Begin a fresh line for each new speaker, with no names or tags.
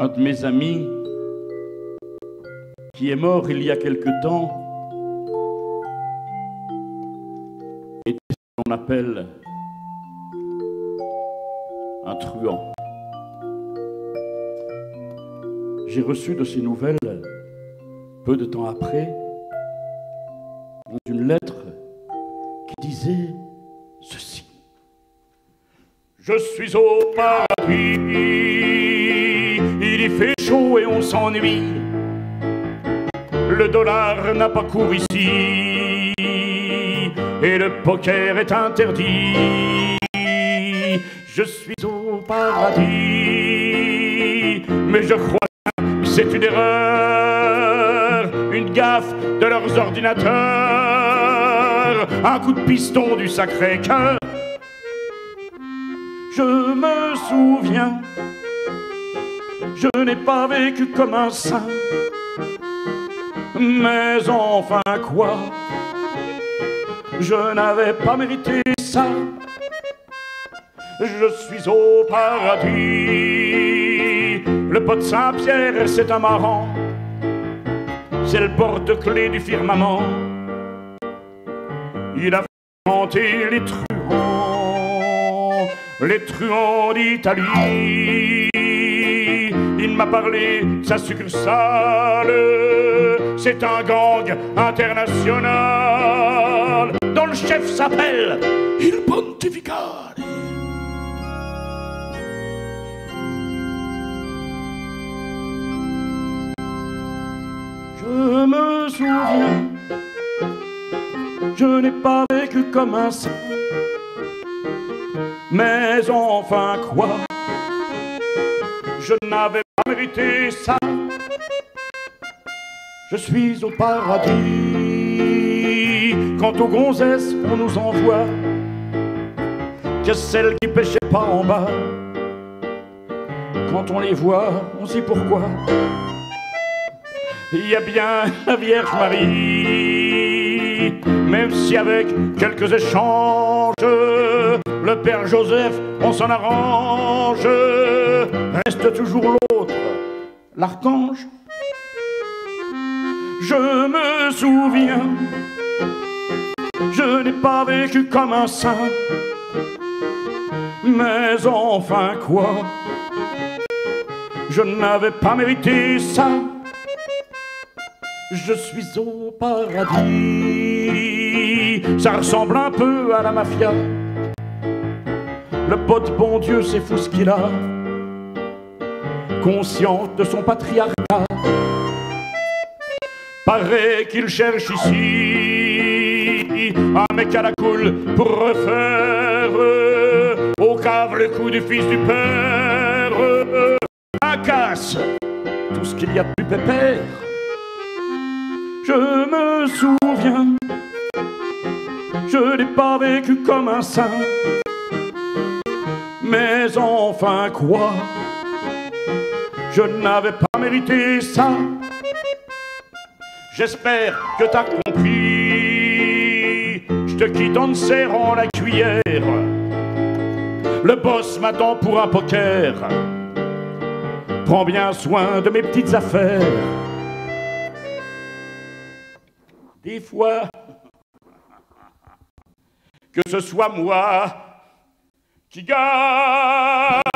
un de mes amis qui est mort il y a quelque temps était ce qu'on appelle un truand. J'ai reçu de ces nouvelles peu de temps après une lettre qui disait ceci. Je suis au paradis, et on s'ennuie. Le dollar n'a pas cours ici et le poker est interdit. Je suis au paradis, mais je crois que c'est une erreur, une gaffe de leurs ordinateurs, un coup de piston du sacré cœur. Je me souviens, je n'ai pas vécu comme un saint, mais enfin quoi, je n'avais pas mérité ça. Je suis au paradis, le pot de Saint-Pierre, c'est un marrant, c'est le porte-clés du firmament. Il a monté les truands, les truands d'Italie. M'a parlé de sa succursale, c'est un gang international. Dont le chef s'appelle Il Pontificale. Je me souviens, je n'ai pas vécu comme un saint, mais enfin quoi, je n'avais ça. Je suis au paradis, quant aux gonzesses on nous envoie, que celles qui pêchaient pas en bas. Quand on les voit, on sait pourquoi il y a bien la Vierge Marie, même si avec quelques échanges, le Père Joseph, on s'en arrange, toujours l'autre, l'archange. Je me souviens, je n'ai pas vécu comme un saint, mais enfin quoi, je n'avais pas mérité ça je suis au paradis. Ça ressemble un peu à la mafia. Le pote bon Dieu, c'est fou ce qu'il a. Conscient de son patriarcat. Paraît qu'il cherche ici un mec à la coule pour refaire au cave le coup du fils du père. Un casse tout ce qu'il y a de plus pépère. Je me souviens, je n'ai pas vécu comme un saint, mais enfin quoi, je n'avais pas mérité ça. J'espère que t'as compris, je te quitte en serrant la cuillère. Le boss m'attend pour un poker, prends bien soin de mes petites affaires. Des fois, que ce soit moi qui gagne